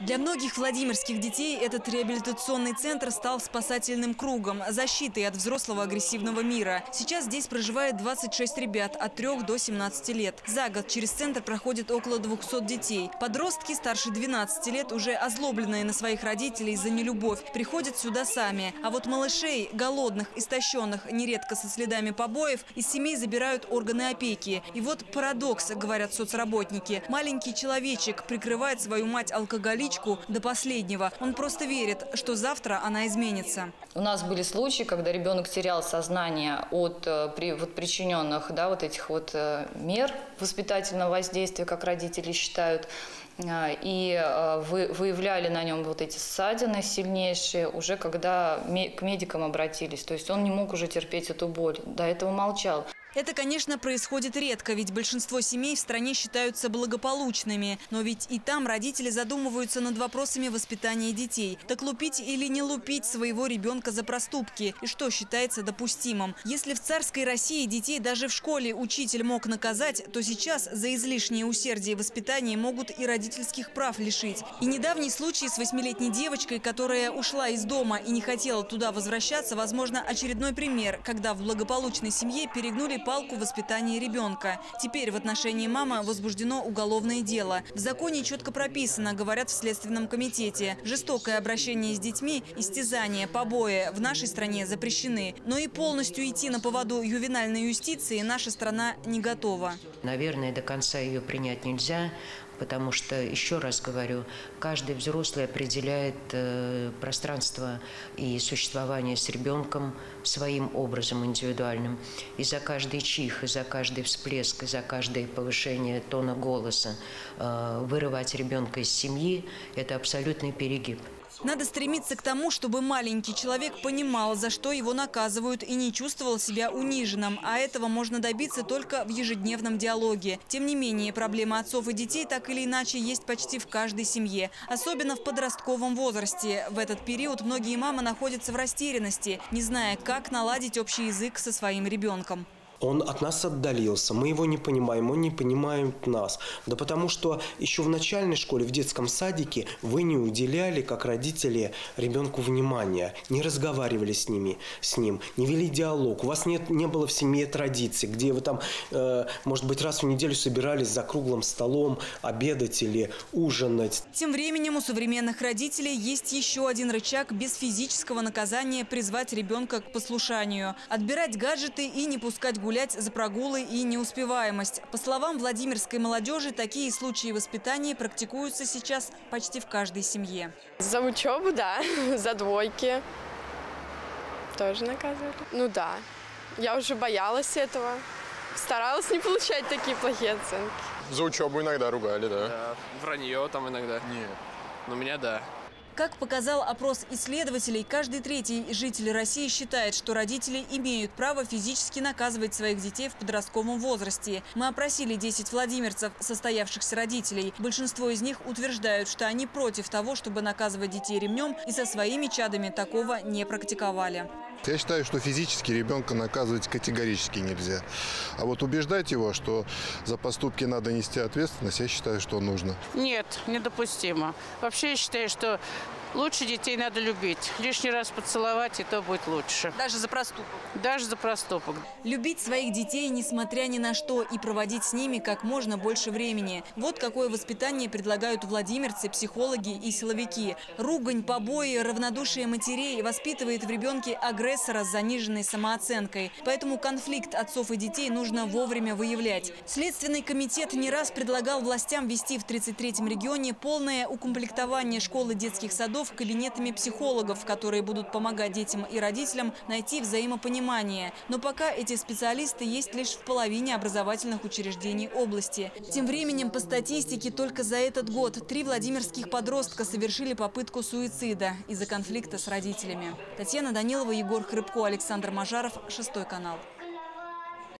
Для многих владимирских детей этот реабилитационный центр стал спасательным кругом, защитой от взрослого агрессивного мира. Сейчас здесь проживает 26 ребят от 3 до 17 лет. За год через центр проходит около 200 детей. Подростки старше 12 лет, уже озлобленные на своих родителей за нелюбовь, приходят сюда сами. А вот малышей, голодных, истощенных, нередко со следами побоев, из семей забирают органы опеки. И вот парадокс, говорят соцработники. Маленький человечек прикрывает свою мать алкоголичку до последнего. Он просто верит, что завтра она изменится. У нас были случаи, когда ребенок терял сознание от э, при, вот, причиненных да, вот этих вот э, мер воспитательного воздействия, как родители считают, э, и вы, выявляли на нем вот эти ссадины сильнейшие уже когда к медикам обратились. То есть он не мог уже терпеть эту боль. До этого молчал. Это, конечно, происходит редко, ведь большинство семей в стране считаются благополучными. Но ведь и там родители задумываются над вопросами воспитания детей. Так лупить или не лупить своего ребенка за проступки? И что считается допустимым? Если в царской России детей даже в школе учитель мог наказать, то сейчас за излишнее усердие воспитания могут и родительских прав лишить. И недавний случай с восьмилетней девочкой, которая ушла из дома и не хотела туда возвращаться, возможно, очередной пример, когда в благополучной семье перегнули палку в воспитании ребенка. Теперь в отношении мамы возбуждено уголовное дело. В законе четко прописано, говорят в Следственном комитете. Жестокое обращение с детьми, истязание, побои в нашей стране запрещены. Но и полностью идти на поводу ювенальной юстиции наша страна не готова. Наверное, до конца ее принять нельзя потому что, еще раз говорю, каждый взрослый определяет э, пространство и существование с ребенком своим образом индивидуальным. И за каждый чих, и за каждый всплеск, и за каждое повышение тона голоса э, вырывать ребенка из семьи – это абсолютный перегиб. Надо стремиться к тому, чтобы маленький человек понимал, за что его наказывают и не чувствовал себя униженным. А этого можно добиться только в ежедневном диалоге. Тем не менее, проблемы отцов и детей так или иначе есть почти в каждой семье. Особенно в подростковом возрасте. В этот период многие мамы находятся в растерянности, не зная, как наладить общий язык со своим ребенком. Он от нас отдалился, мы его не понимаем, он не понимает нас. Да потому что еще в начальной школе, в детском садике вы не уделяли, как родители, ребенку внимания, не разговаривали с, ними, с ним, не вели диалог. У вас нет, не было в семье традиций, где вы там, э, может быть, раз в неделю собирались за круглым столом обедать или ужинать. Тем временем у современных родителей есть еще один рычаг без физического наказания призвать ребенка к послушанию. Отбирать гаджеты и не пускать гулять за прогулы и неуспеваемость. По словам Владимирской молодежи, такие случаи воспитания практикуются сейчас почти в каждой семье. За учебу, да, за двойки тоже наказывали. Ну да, я уже боялась этого, старалась не получать такие плохие оценки. За учебу иногда ругали, да. Да, вранье там иногда. Нет. Но меня да. Как показал опрос исследователей, каждый третий житель России считает, что родители имеют право физически наказывать своих детей в подростковом возрасте. Мы опросили 10 владимирцев, состоявшихся родителей. Большинство из них утверждают, что они против того, чтобы наказывать детей ремнем, и со своими чадами такого не практиковали. Я считаю, что физически ребенка наказывать категорически нельзя. А вот убеждать его, что за поступки надо нести ответственность, я считаю, что нужно. Нет, недопустимо. Вообще я считаю, что Лучше детей надо любить. Лишний раз поцеловать, и то будет лучше. Даже за проступок? Даже за проступок. Любить своих детей, несмотря ни на что, и проводить с ними как можно больше времени. Вот какое воспитание предлагают владимирцы, психологи и силовики. Ругань, побои, равнодушие матерей воспитывает в ребенке агрессора с заниженной самооценкой. Поэтому конфликт отцов и детей нужно вовремя выявлять. Следственный комитет не раз предлагал властям ввести в 33-м регионе полное укомплектование школы детских садов садов кабинетами психологов, которые будут помогать детям и родителям найти взаимопонимание. Но пока эти специалисты есть лишь в половине образовательных учреждений области. Тем временем, по статистике, только за этот год три владимирских подростка совершили попытку суицида из-за конфликта с родителями. Татьяна Данилова, Егор Хрыбко, Александр Мажаров, Шестой канал.